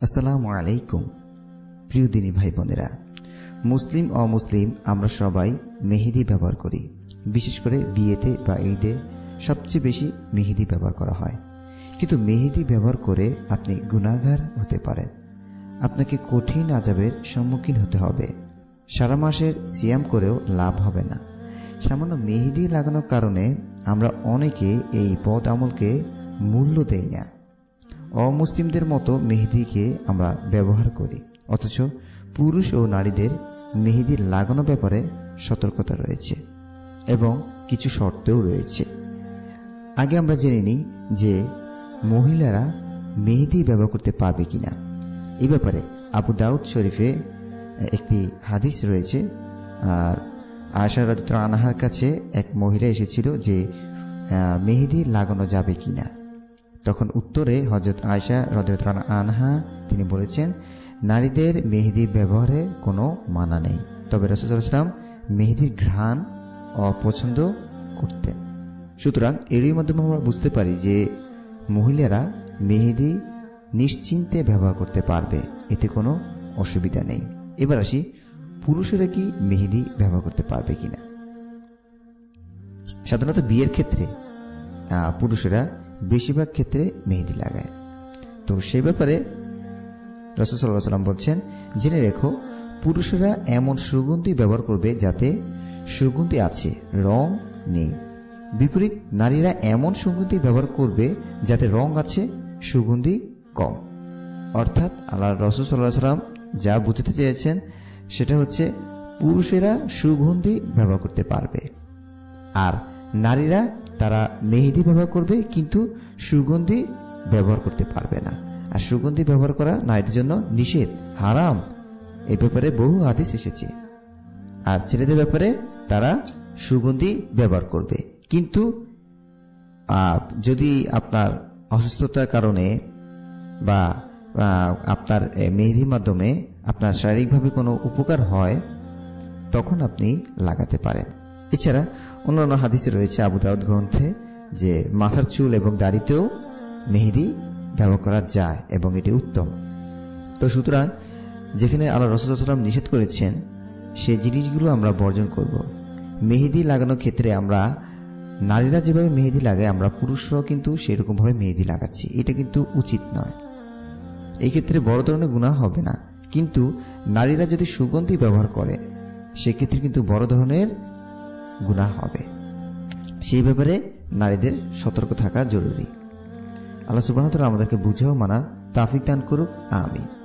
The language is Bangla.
আসসালামু আলাইকুম, প্রিয় দিনী ভাই বোনেরা। মুসলিম, অমুসলিম আমরা সবাই মেহেদি ব্যবহার করি। বিশেষ করে বিয়েতে বা ঈদে সবচেয়ে বেশি মেহেদি ব্যবহার করা হয়। কিন্তু মেহেদি ব্যবহার করে আপনি গুণাগার হতে পারেন। আপনাকে কঠিন আজাবের সম্মুখীন হতে হবে। সারা মাসের সিয়াম করেও লাভ হবে না। সামান্য মেহেদি লাগানোর কারণে আমরা অনেকে এই পদ আমলকে মূল্য দেই না। অমুসলিমদের মতো মেহেদিকে আমরা ব্যবহার করি। অথচ পুরুষ ও নারীদের মেহেদি লাগানো ব্যাপারে সতর্কতা রয়েছে এবং কিছু শর্তেও রয়েছে। আগে আমরা জেনে নিই যে মহিলারা মেহেদি ব্যবহার করতে পারবে কি না এ ব্যাপারে আবু দাউদ শরীফে একটি হাদিস রয়েছে। আর আশা রাজত্র আনাহার কাছে এক মহিলা এসেছিল যে মেহেদি লাগানো যাবে কিনা। তখন উত্তরে হজরত আয়সা রদরতান আনহা তিনি বলেছেন, নারীদের মেহেদির ব্যবহারে কোনো মানা নেই। তবে রসুলাম মেহেদির ঘ্রাণ অপছন্দ করতেন। সুতরাং এরই মাধ্যমে আমরা বুঝতে পারি যে মহিলারা মেহেদি নিশ্চিন্তে ব্যবহার করতে পারবে, এতে কোনো অসুবিধা নেই। এবার আসি, পুরুষেরা কি মেহেদি ব্যবহার করতে পারবে কিনা? সাধারণত বিয়ের ক্ষেত্রে পুরুষেরা বেশিরভাগ ক্ষেত্রে মেহেদি লাগায়। তো সেই ব্যাপারে রসদাল্লাহ সাল্লাম বলছেন, জেনে রেখো, পুরুষেরা এমন সুগন্ধি ব্যবহার করবে যাতে সুগন্ধি আছে, রং নেই। বিপরীত, নারীরা এমন সুগন্ধি ব্যবহার করবে যাতে রং আছে, সুগন্ধি কম। অর্থাৎ আল্লাহ রসুল সাল্লাহ সাল্লাম যা বুঝতে চেয়েছেন, সেটা হচ্ছে পুরুষেরা সুগন্ধি ব্যবহার করতে পারবে। আর নারীরা তারা মেহেদি ব্যবহার করবে, কিন্তু সুগন্ধি ব্যবহার করতে পারবে না। আর সুগন্ধি ব্যবহার করা নারীদের জন্য নিষেধ, হারাম। এ ব্যাপারে বহু আদেশ এসেছে। আর ছেলেদের ব্যাপারে তারা সুগন্ধি ব্যবহার করবে। কিন্তু যদি আপনার অসুস্থতার কারণে বা আপনার মেহেদির মাধ্যমে আপনার শারীরিকভাবে কোনো উপকার হয়, তখন আপনি লাগাতে পারেন। এছাড়া অন্যান্য হাদিসে রয়েছে আবু দাউদ গ্রন্থে যে মাথার চুল এবং দাড়িতেও মেহেদি ব্যবহার করা যায় এবং এটি উত্তম। তো সুতরাং যেখানে আল্লাহ রসুলাম নিষেধ করেছেন, সে জিনিসগুলো আমরা বর্জন করব। মেহেদি লাগানোর ক্ষেত্রে আমরা, নারীরা যেভাবে মেহেদি লাগায়, আমরা পুরুষরাও কিন্তু সেরকমভাবে মেহেদি লাগাচ্ছি। এটা কিন্তু উচিত নয়। এই ক্ষেত্রে বড় ধরনের গুণা হবে না। কিন্তু নারীরা যদি সুগন্ধি ব্যবহার করে, সেক্ষেত্রে কিন্তু বড় ধরনের গুণা হবে। সেই ব্যাপারে নারীদের সতর্ক থাকা জরুরি। আল্লাহ সুবাহতলা আমাদেরকে বুঝেও মানার তাফিক দান করুক। আমি